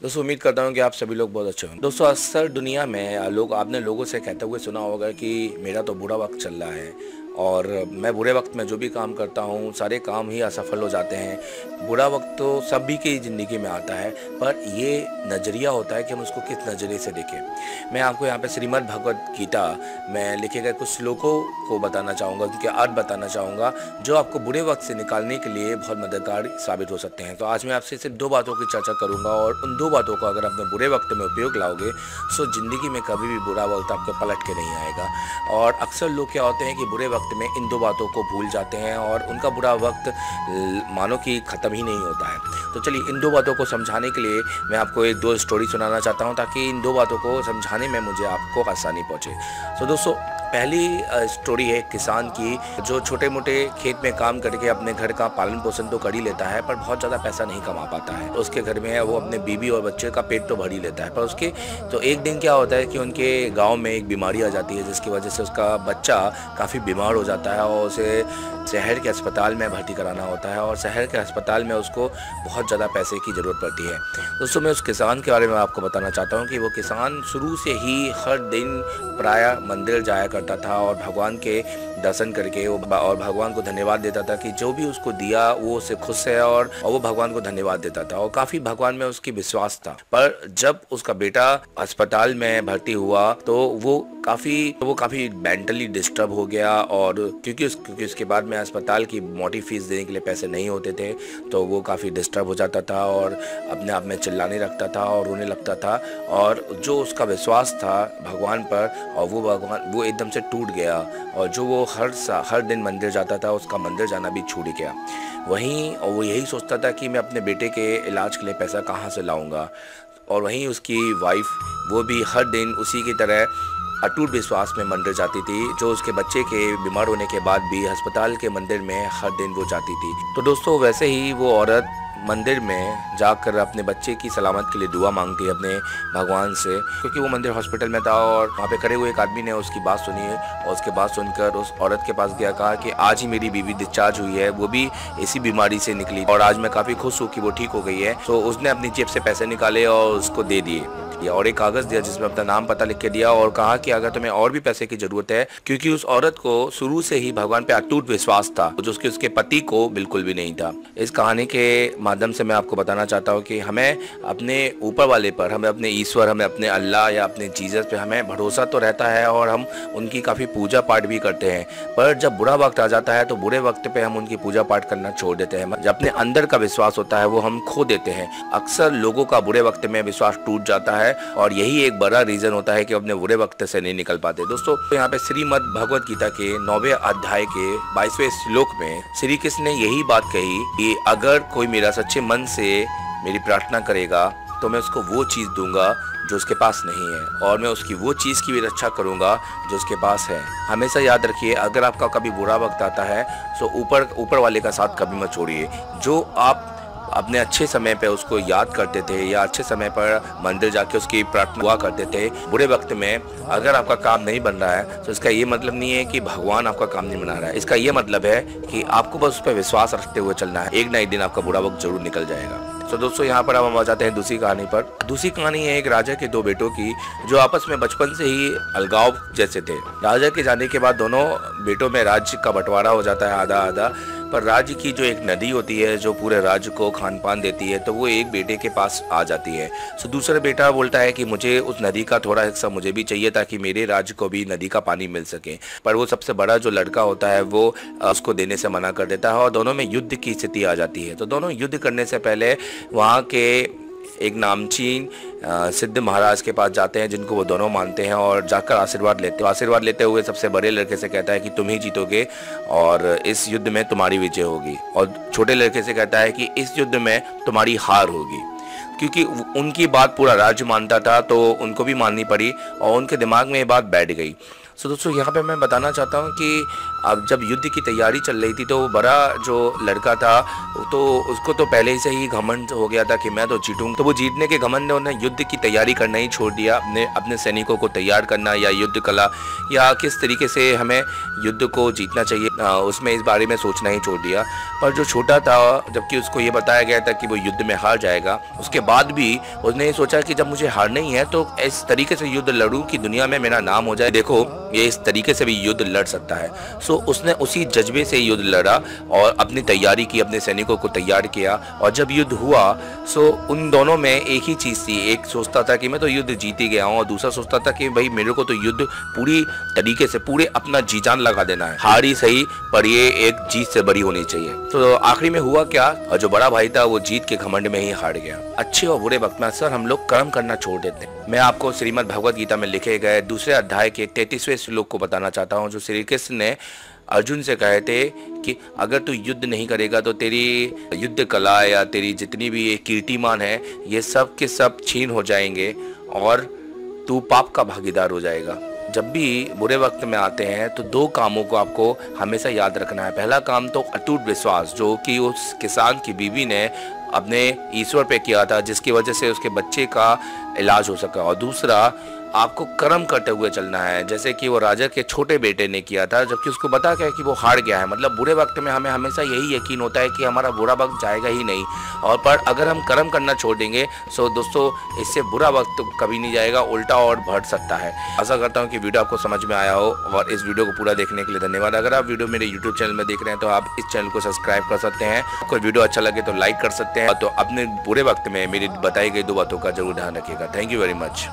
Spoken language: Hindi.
दोस्तों, उम्मीद करता हूँ कि आप सभी लोग बहुत अच्छे होंगे। दोस्तों, अक्सर दुनिया में लोग, आपने लोगों से कहते हुए सुना होगा कि मेरा तो बुरा वक्त चल रहा है। और मैं बुरे वक्त में जो भी काम करता हूँ, सारे काम ही असफल हो जाते हैं। बुरा वक्त तो सभी की ज़िंदगी में आता है, पर ये नज़रिया होता है कि हम उसको किस नज़रिए से देखें। मैं आपको यहाँ पे श्रीमद् भगवत गीता में लिखे गए कुछ श्लोकों को बताना चाहूँगा, उनके अर्थ बताना चाहूँगा, जो आपको बुरे वक्त से निकालने के लिए बहुत मददगार साबित हो सकते हैं। तो आज मैं आपसे सिर्फ़ दो बातों की चर्चा करूँगा और उन दो बातों को अगर अपने बुरे वक्त में उपयोग लाओगे तो ज़िंदगी में कभी भी बुरा वक्त आपको पलट के नहीं आएगा। और अक्सर लोग क्या होते हैं कि बुरे वक्त में इन दो बातों को भूल जाते हैं और उनका बुरा वक्त मानो कि ख़त्म ही नहीं होता है। तो चलिए, इन दो बातों को समझाने के लिए मैं आपको एक दो स्टोरी सुनाना चाहता हूँ ताकि इन दो बातों को समझाने में मुझे आपको आसानी पहुँचे। तो दोस्तों पहली स्टोरी है किसान की, जो छोटे मोटे खेत में काम करके अपने घर का पालन पोषण तो कर ही लेता है, पर बहुत ज़्यादा पैसा नहीं कमा पाता है। उसके घर में वो अपने बीबी और बच्चे का पेट तो भर ही लेता है, पर उसके तो एक दिन क्या होता है कि उनके गाँव में एक बीमारी आ जाती है, जिसकी वजह से उसका बच्चा काफ़ी बीमार हो जाता है और उसे शहर के अस्पताल में भर्ती कराना होता है और शहर के अस्पताल में उसको बहुत ज़्यादा पैसे की ज़रूरत पड़ती है। दोस्तों, मैं उस किसान के बारे में आपको बताना चाहता हूँ कि वो किसान शुरू से ही हर दिन प्राय मंदिर जाया करता था और भगवान के दर्शन करके वो और भगवान को धन्यवाद देता था कि जो भी उसको दिया वो उसे खुश है और, और वो भगवान को धन्यवाद देता था। और काफ़ी भगवान में उसकी विश्वास था। पर जब उसका बेटा अस्पताल में भर्ती हुआ तो वो काफ़ी वो काफ़ी मेंटली डिस्टर्ब हो गया और क्योंकि उस क्योंकि उसके बाद में अस्पताल की मोटी फ़ीस देने के लिए पैसे नहीं होते थे तो वो काफ़ी डिस्टर्ब हो जाता था और अपने आप में चिल्लाने लगता था और रोने लगता था। और जो उसका विश्वास था भगवान पर और वो भगवान वो एकदम से टूट गया। और जो वो हर सा, हर दिन मंदिर जाता था, उसका मंदिर जाना भी छूट गया। वहीं वो यही सोचता था कि मैं अपने बेटे के इलाज के लिए पैसा कहाँ से लाऊँगा। और वहीं उसकी वाइफ वो भी हर दिन उसी की तरह अटूट विश्वास में मंदिर जाती थी, जो उसके बच्चे के बीमार होने के बाद भी अस्पताल के मंदिर में हर दिन वो जाती थी। तो दोस्तों, वैसे ही वो औरत मंदिर में जाकर अपने बच्चे की सलामत के लिए दुआ मांगती है अपने भगवान से, क्योंकि वो मंदिर हॉस्पिटल में था और वहाँ पे खड़े हुए एक आदमी ने उसकी बात सुनी है और उसके बात सुनकर उस औरत के पास गया, कहा कि आज ही मेरी बीवी डिस्चार्ज हुई है, वो भी इसी बीमारी से निकली और आज मैं काफ़ी खुश हूँ कि वो ठीक हो गई है। तो उसने अपनी जेब से पैसे निकाले और उसको दे दिए। और एक कागज़ दिया जिसमें अपना नाम पता लिख के दिया और कहा कि अगर तुम्हें और भी पैसे की ज़रूरत है, क्योंकि उस औरत को शुरू से ही भगवान पे अटूट विश्वास था, जो उसके उसके पति को बिल्कुल भी नहीं था। इस कहानी के माध्यम से मैं आपको बताना चाहता हूँ कि हमें अपने ऊपर वाले पर, हमें अपने ईश्वर, हमें अपने अल्लाह या अपने जीजस पे हमें भरोसा तो रहता है और हम उनकी काफ़ी पूजा पाठ भी करते हैं। पर जब बुरा वक्त आ जाता है तो बुरे वक्त पे हम उनकी पूजा पाठ करना छोड़ देते हैं। जब अपने अंदर का विश्वास होता है वो हम खो देते हैं। अक्सर लोगों का बुरे वक्त में विश्वास टूट जाता है और यही एक बड़ा रीजन होता है कि अपने बुरे वक्त से नहीं निकल पाते। दोस्तों, यहाँ पे श्रीमद भगवत गीता के नौवे अध्याय के बाईसवें श्लोक में श्री कृष्ण ने यही बात कही कि अगर कोई मेरा सच्चे मन से मेरी प्रार्थना करेगा तो मैं उसको वो चीज़ दूँगा जो उसके पास नहीं है। और मैं उसकी वो चीज़ की भी रक्षा करूँगा जो उसके पास है। हमेशा याद रखिए, अगर आपका कभी बुरा वक्त आता है तो ऊपर ऊपर वाले का साथ कभी मत छोड़िए। जो आप अपने अच्छे समय पे उसको याद करते थे या अच्छे समय पर मंदिर जाके उसकी प्रार्थना हुआ करते थे, बुरे वक्त में अगर आपका काम नहीं बन रहा है तो इसका ये मतलब नहीं है कि भगवान आपका काम नहीं बना रहा है। इसका ये मतलब है कि आपको बस उस पर विश्वास रखते हुए चलना है। एक ना एक दिन आपका बुरा वक्त ज़रूर निकल जाएगा। तो दोस्तों, यहाँ पर हम आ जाते हैं दूसरी कहानी पर। दूसरी कहानी है एक राजा के दो बेटों की, जो आपस में बचपन से ही अलगाव जैसे थे। राजा के जाने के बाद दोनों बेटों में राज्य का बंटवारा हो जाता है आधा आधा पर राज्य की जो एक नदी होती है, जो पूरे राज्य को खान पान देती है तो वो एक बेटे के पास आ जाती है। तो दूसरा बेटा बोलता है कि मुझे उस नदी का थोड़ा हिस्सा मुझे भी चाहिए ताकि मेरे राज्य को भी नदी का पानी मिल सके। पर वो सबसे बड़ा जो लड़का होता है, वो उसको देने से मना कर देता है और दोनों में युद्ध की स्थिति आ जाती है। तो दोनों युद्ध करने से पहले वहाँ के एक नामचीन सिद्ध महाराज के पास जाते हैं, जिनको वो दोनों मानते हैं और जाकर आशीर्वाद लेते हैं। आशीर्वाद लेते हुए सबसे बड़े लड़के से कहता है कि तुम ही जीतोगे और इस युद्ध में तुम्हारी विजय होगी। और छोटे लड़के से कहता है कि इस युद्ध में तुम्हारी हार होगी। क्योंकि उनकी बात पूरा राज्य मानता था तो उनको भी माननी पड़ी और उनके दिमाग में ये बात बैठ गई। सो दोस्तों, यहाँ पे मैं बताना चाहता हूँ कि अब जब युद्ध की तैयारी चल रही थी तो बड़ा जो लड़का था तो उसको तो पहले से ही घमंड हो गया था कि मैं तो जीतूँगा। तो वो जीतने के घमंड ने उन्हें युद्ध की तैयारी करना ही छोड़ दिया, अपने अपने सैनिकों को तैयार करना या युद्ध कला, या किस तरीके से हमें युद्ध को जीतना चाहिए उसमें इस बारे में सोचना ही छोड़ दिया। पर जो छोटा था, जबकि उसको ये बताया गया था कि वो युद्ध में हार जाएगा, उसके बाद भी उसने सोचा कि जब मुझे हारना ही है तो इस तरीके से युद्ध लड़ूँ कि दुनिया में मेरा नाम हो जाए। देखो ये इस तरीके से भी युद्ध लड़ सकता है। सो उसने उसी जज्बे से युद्ध लड़ा और अपनी तैयारी की, अपने सैनिकों को तैयार किया और जब युद्ध हुआ, सो उन दोनों में एक ही चीज़ थी। एक सोचता था कि मैं तो युद्ध जीत गया हूँ और दूसरा सोचता था कि भाई मेरे को तो युद्ध पूरी तरीके से, पूरे अपना जी जान लगा देना है। हार ही सही, पर ये एक जीत से बड़ी होनी चाहिए। तो आखिरी में हुआ क्या? और जो बड़ा भाई था, वो जीत के घमंड में ही हार गया। अच्छे और बुरे वक्त में सर हम लोग कर्म करना छोड़ देते हैं। मैं आपको श्रीमद भगवत गीता में लिखे गए दूसरे अध्याय के तैतीसवें श्लोक को बताना चाहता हूँ, जो श्री कृष्ण ने अर्जुन से कहे थे कि अगर तू युद्ध नहीं करेगा तो तेरी युद्ध कला या तेरी जितनी भी ये कीर्तिमान है, ये सब के सब छीन हो जाएँगे और तू पाप का भागीदार हो जाएगा। जब भी बुरे वक्त में आते हैं तो दो कामों को आपको हमेशा याद रखना है। पहला काम तो अटूट विश्वास, जो कि उस किसान की बीवी ने अपने ईश्वर पे किया था, जिसकी वजह से उसके बच्चे का इलाज हो सका। और दूसरा आपको कर्म करते हुए चलना है, जैसे कि वो राजा के छोटे बेटे ने किया था, जबकि उसको बता गया कि वो हार गया है। मतलब बुरे वक्त में हमें हमेशा यही यकीन होता है कि हमारा बुरा वक्त जाएगा ही नहीं। और पर अगर हम कर्म करना छोड़ देंगे तो दोस्तों, इससे बुरा वक्त कभी नहीं जाएगा, उल्टा और बढ़ सकता है। आशा करता हूँ कि वीडियो आपको समझ में आया हो, और इस वीडियो को पूरा देखने के लिए धन्यवाद। अगर आप वीडियो मेरे यूट्यूब चैनल में देख रहे हैं तो आप इस चैनल को सब्सक्राइब कर सकते हैं। आपको वीडियो अच्छा लगे तो लाइक कर सकते हैं तो अपने बुरे वक्त में मेरी बताई गई दो बातों का ज़रूर ध्यान रखिएगा। Thank you very much.